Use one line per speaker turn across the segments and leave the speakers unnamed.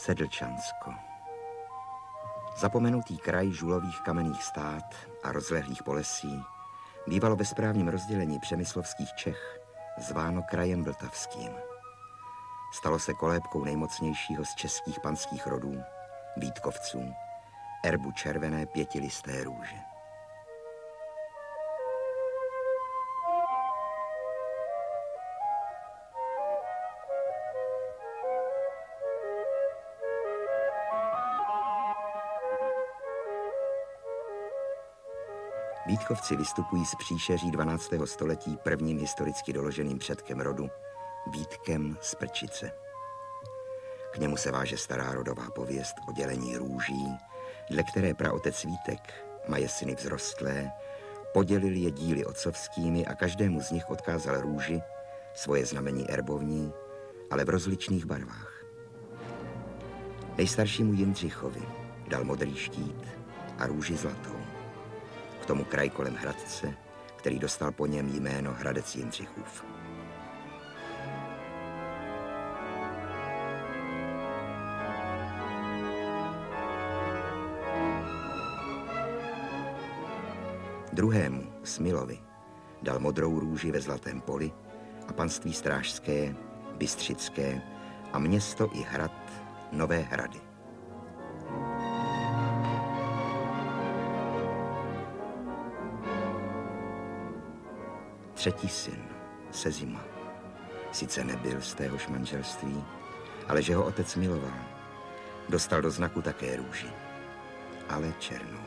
Sedlčansko. Zapomenutý kraj žulových kamenných stát a rozlehlých polesí bývalo ve správním rozdělení přemyslovských Čech zváno krajem vltavským. Stalo se kolébkou nejmocnějšího z českých panských rodů, Vítkovců, erbu červené pětilisté růže. Vítkovci vystupují z příšeří 12. století prvním historicky doloženým předkem rodu, Vítkem z Prčice. K němu se váže stará rodová pověst o dělení růží, dle které praotec Vítek, maje syny vzrostlé, podělil je díly otcovskými a každému z nich odkázal růži, svoje znamení erbovní, ale v rozličných barvách. Nejstaršímu Jindřichovi dal modrý štít a růži zlatou tomu kraj kolem Hradce, který dostal po něm jméno Hradec Jindřichův. Druhému, Smilovi, dal modrou růži ve Zlatém poli a panství strážské, bystřické a město i hrad Nové hrady. Třetí syn, Sezima, sice nebyl z téhož manželství, ale že ho otec miloval, dostal do znaku také růži, ale černou.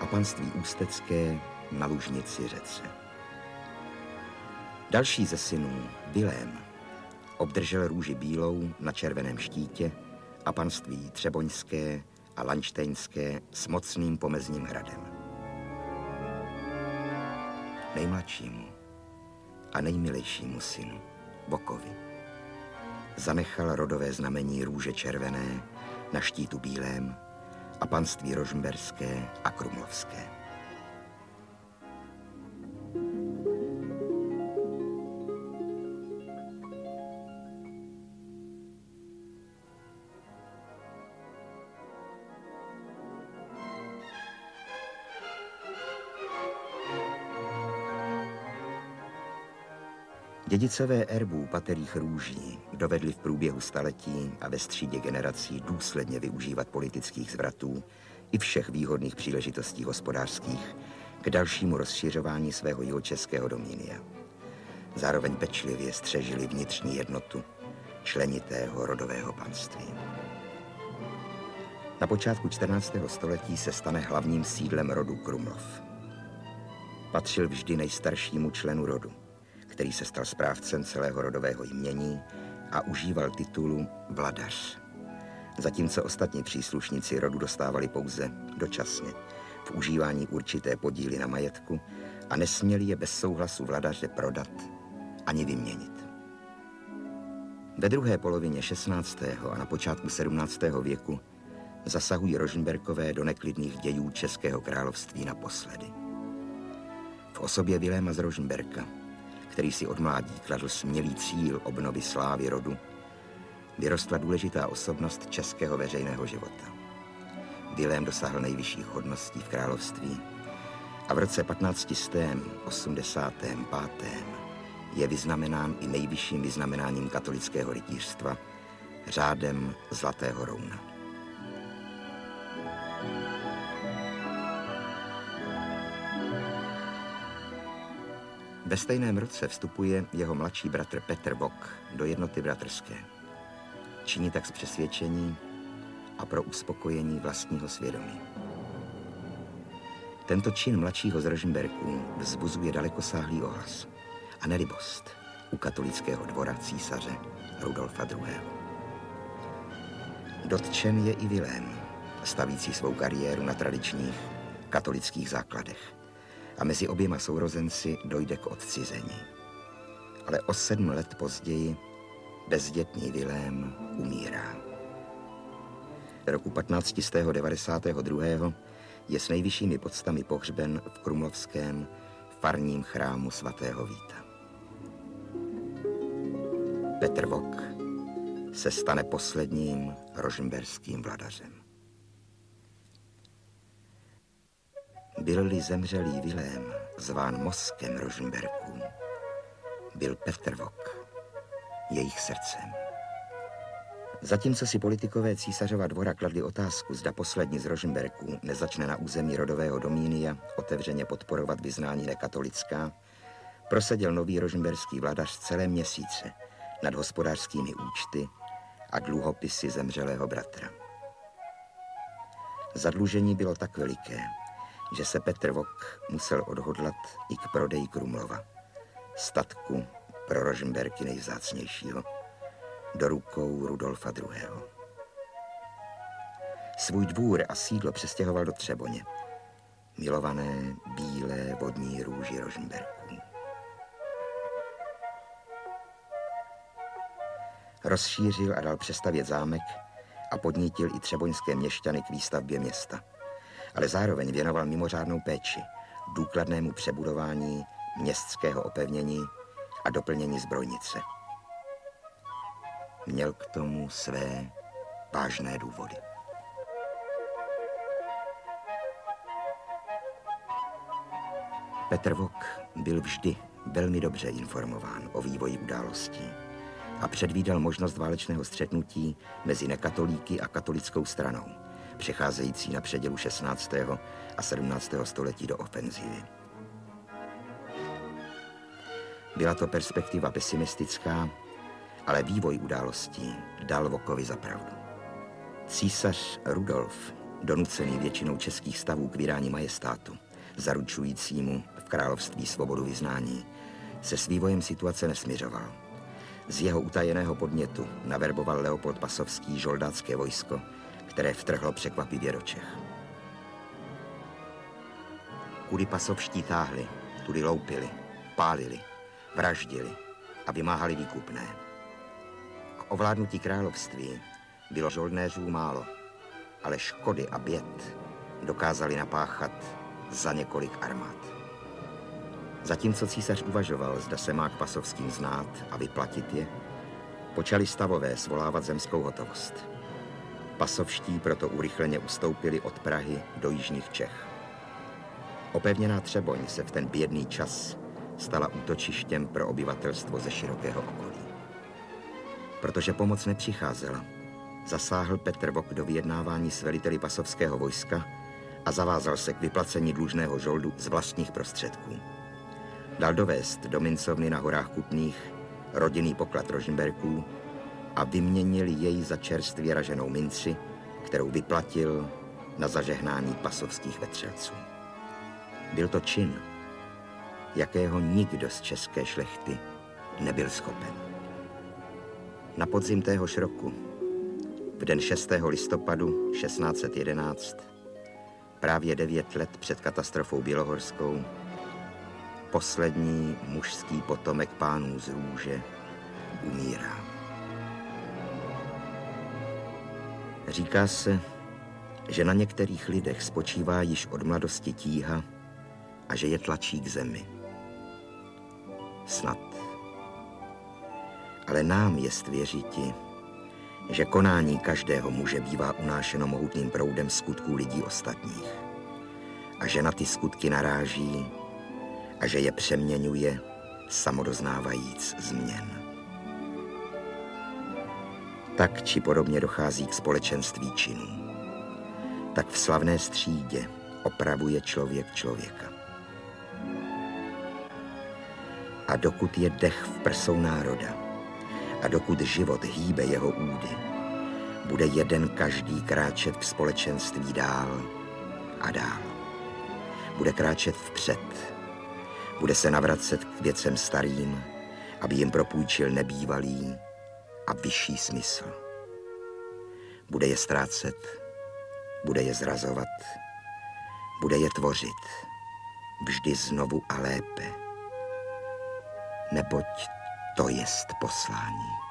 A panství ústecké na lužnici řece. Další ze synů, Vilém, obdržel růži bílou na červeném štítě a panství Třeboňské a Lanštejnské s mocným pomezním hradem nejmladšímu a nejmilejšímu synu, Bokovi. Zanechal rodové znamení růže červené na štítu bílém a panství rožmberské a krumlovské. Dědicové erbů paterých růží dovedli v průběhu staletí a ve střídě generací důsledně využívat politických zvratů i všech výhodných příležitostí hospodářských k dalšímu rozšiřování svého jihočeského domínia. Zároveň pečlivě střežili vnitřní jednotu členitého rodového panství. Na počátku 14. století se stane hlavním sídlem rodu Krumlov. Patřil vždy nejstaršímu členu rodu – který se stal správcem celého rodového jmění a užíval titulu vladař. Zatímco ostatní příslušníci rodu dostávali pouze dočasně v užívání určité podíly na majetku a nesměli je bez souhlasu vladaře prodat ani vyměnit. Ve druhé polovině 16. a na počátku 17. věku zasahují Rožnberkové do neklidných dějů Českého království naposledy. V osobě Viléma z Rožnberka který si od mládí kladl smělý cíl obnovy slávy rodu, vyrostla důležitá osobnost českého veřejného života. Vilém dosáhl nejvyšších hodností v království a v roce 1585. je vyznamenán i nejvyšším vyznamenáním katolického rytířstva, řádem Zlatého rouna. Ve stejném roce vstupuje jeho mladší bratr Petr Bok do jednoty bratrské. Činí tak z přesvědčení a pro uspokojení vlastního svědomí. Tento čin mladšího z Rožmberků vzbuzuje dalekosáhlý ohlas a nelibost u katolického dvora císaře Rudolfa II. Dotčen je i Vilém, stavící svou kariéru na tradičních katolických základech a mezi oběma sourozenci dojde k odcizení. Ale o sedm let později bezdětný Vilém umírá. Roku 1592. je s nejvyššími podstami pohřben v Krumlovském farním chrámu svatého Víta. Petr Vok se stane posledním rožmberským vladařem. Byl-li zemřelý Vilém zván mozkem Rožmberků, byl Petr Vok jejich srdcem. Zatímco si politikové císařova dvora kladli otázku, zda poslední z Rožmberků nezačne na území rodového domínia otevřeně podporovat vyznání nekatolická, prosadil nový rožmberský vladař celé měsíce nad hospodářskými účty a dluhopisy zemřelého bratra. Zadlužení bylo tak veliké, že se Petr Vok musel odhodlat i k prodeji Krumlova, statku pro Rožmberky nejvzácnějšího, do rukou Rudolfa II. Svůj dvůr a sídlo přestěhoval do Třeboně, milované bílé vodní růži Rožmberků. Rozšířil a dal přestavět zámek a podnítil i třeboňské měšťany k výstavbě města. Ale zároveň věnoval mimořádnou péči důkladnému přebudování městského opevnění a doplnění zbrojnice. Měl k tomu své vážné důvody. Petr Vok byl vždy velmi dobře informován o vývoji událostí a předvídal možnost válečného střetnutí mezi nekatolíky a katolickou stranou, přecházející na předělu 16. a 17. století do ofenzivy. Byla to perspektiva pesimistická, ale vývoj událostí dal Vokovi za pravdu. Císař Rudolf, donucený většinou českých stavů k vydání majestátu, zaručujícímu v království svobodu vyznání, se s vývojem situace nesměřoval. Z jeho utajeného podnětu naverboval Leopold Pasovský žoldácké vojsko, které vtrhlo překvapivě do Čech. Kudy pasovští táhli, tudy loupili, pálili, vraždili a vymáhali výkupné. K ovládnutí království bylo žoldnéřů málo, ale škody a běd dokázali napáchat za několik armád. Zatímco císař uvažoval, zda se má k pasovským znát a vyplatit je, počali stavové svolávat zemskou hotovost. Pasovští proto urychleně ustoupili od Prahy do jižních Čech. Opevněná Třeboň se v ten bědný čas stala útočištěm pro obyvatelstvo ze širokého okolí. Protože pomoc nepřicházela, zasáhl Petr Vok do vyjednávání s veliteli pasovského vojska a zavázal se k vyplacení dlužného žoldu z vlastních prostředků. Dal dovést do mincovny na horách Kutných rodinný poklad Rožmberků a vyměnil jej za čerstvě raženou minci, kterou vyplatil na zažehnání pasovských vetřelců. Byl to čin, jakého nikdo z české šlechty nebyl schopen. Na podzim téhož roku, v den 6. listopadu 1611, právě devět let před katastrofou Bělohorskou, poslední mužský potomek pánů z růže umírá. Říká se, že na některých lidech spočívá již od mladosti tíha a že je tlačí k zemi. Snad. Ale nám je věřiti, že konání každého muže bývá unášeno mohutným proudem skutků lidí ostatních a že na ty skutky naráží a že je přeměňuje, samodoznávajíc změn. Tak či podobně dochází k společenství činů. Tak v slavné střídě opravuje člověk člověka. A dokud je dech v prsou národa a dokud život hýbe jeho údy, bude jeden každý kráčet v společenství dál a dál. Bude kráčet vpřed, bude se navracet k věcem starým, aby jim propůjčil nebývalý a vyšší smysl. Bude je ztrácet, bude je zrazovat, bude je tvořit, vždy znovu a lépe, neboť to jest poslání.